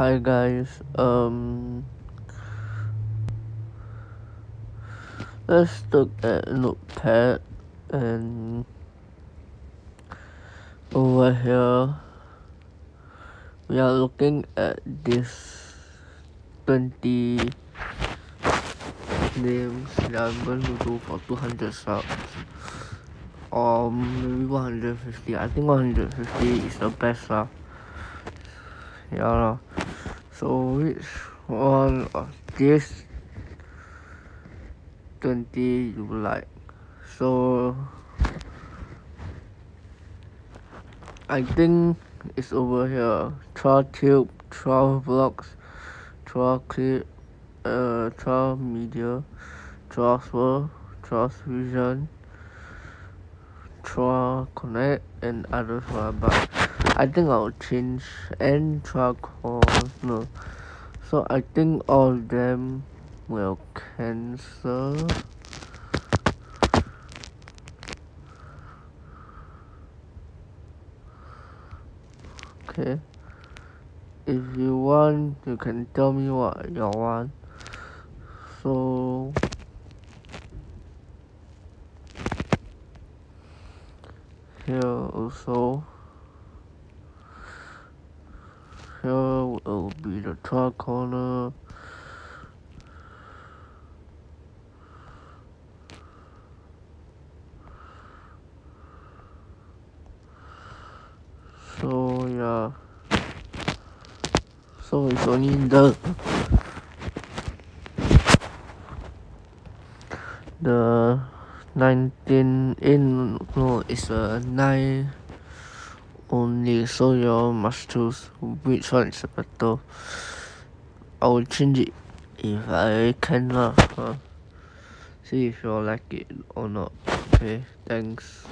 Hi guys, um, let's look at Notepad and over here. We are looking at this 20 names that I'm going to do for 200 subs. Or maybe 150 I think 150 is the best lah. Yeah so which one of this 20 you like? So I think it's over here. 12 tube 12 blocks 12 clip uh 12 media 12 world 12 vision 12 connect and others but I think I'll change and charcoal so I think all of them will cancel. Okay. If you want you can tell me what you want. So here also here will be the top corner. So yeah. So it's only the the 19 eh, in no it's a 9 only so you all must choose which one is better? I will change it if I can lah see if you all like it or not. Okay thanks